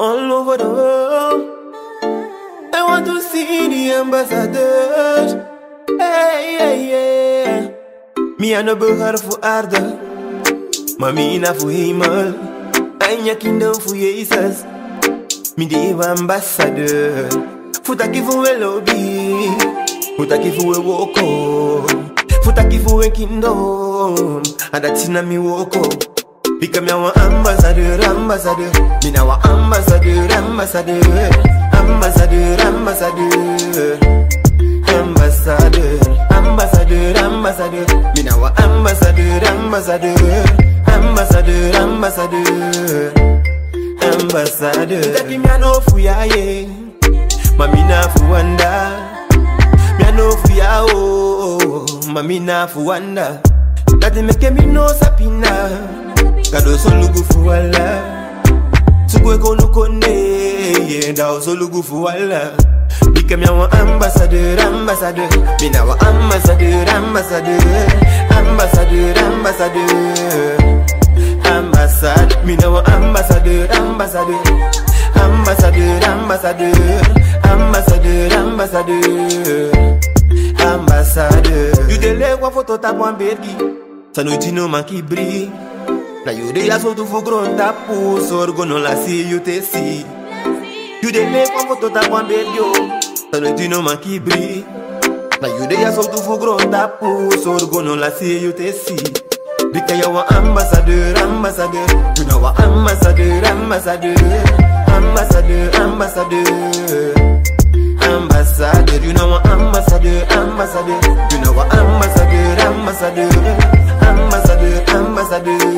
all over the world. I want to see the ambassadors. Hey, hey, yeah. Me aan de burger voor aarde, maar mina voor hemel. En je kinderen Jezus. Mi de ambassadeur. Futaki voor een lobby, futaki voor een woko, futaki voor een kingdom. En mi woko. Become your ambassador, ambassador Me now a ambassador, ambassador Ambassador, ambassador Ambassador, ambassador, ambassador Me now a ambassador, ambassador Ambassador, ambassador Ambassador Take me an off we are yeah Mami na fuwanda Mi anofu ya oh Mami na fuwanda Daddy make me no sapina kadoso lugufu wala. Tukwe konukone yenda ozo lugufu wala. Become your ambassador, ambassador Me now ambassador, ambassador Ambassador, ambassador Ambassad Me now ambassador, ambassador Ambassador, ambassador Ambassador, ambassador Ambassador You delay one photo tap one baby Ça nous dit no man qui brille Na you dey aso tu fu gron tapu Sorgo no la si you te si You dey make one photo tap one bed yo Sa no dino man ki bri Na you dey aso tu fu gron tapu Sorgo no la si you te si Bika ya wa ambassadeur, ambassadeur You know wa ambassadeur, ambassadeur Ambassadeur, ambassadeur Ambassadeur, you know wa ambassadeur, ambassadeur You know wa ambassadeur, ambassadeur Ambassadeur, ambassadeur Ambassadeur